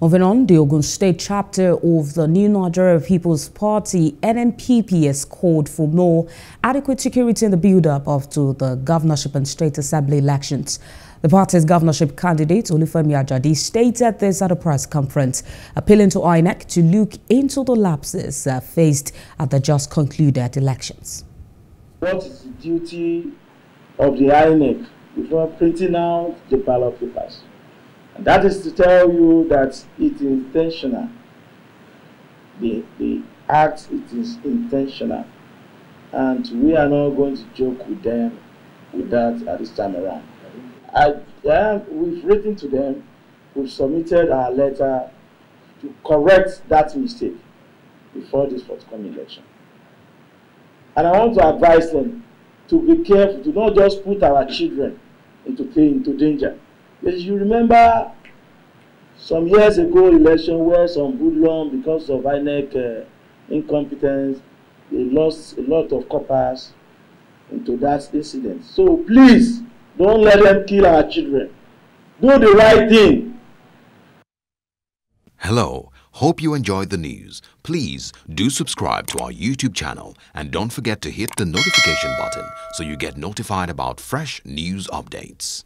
Moving on, the Ogun State chapter of the New Nigeria People's Party, NNPP, has called for more adequate security in the build-up of to the governorship and state assembly elections. The party's governorship candidate, Olufemi Ajadi, stated this at a press conference, appealing to INEC to look into the lapses uh, faced at the just concluded elections. What is the duty of the INEC before printing out the ballot papers? That is to tell you that it is intentional. The, the act, it is intentional. And we are not going to joke with them with that at this time around. I, yeah, we've written to them, we've submitted our letter to correct that mistake before this forthcoming election. And I want to advise them to be careful, to not just put our children into, into danger. As you remember some years ago election where some hoodlum because of INEC uh, incompetence they lost a lot of corpers into that incident. So please don't let them kill our children. Do the right thing. Hello. Hope you enjoyed the news. Please do subscribe to our YouTube channel and don't forget to hit the notification button so you get notified about fresh news updates.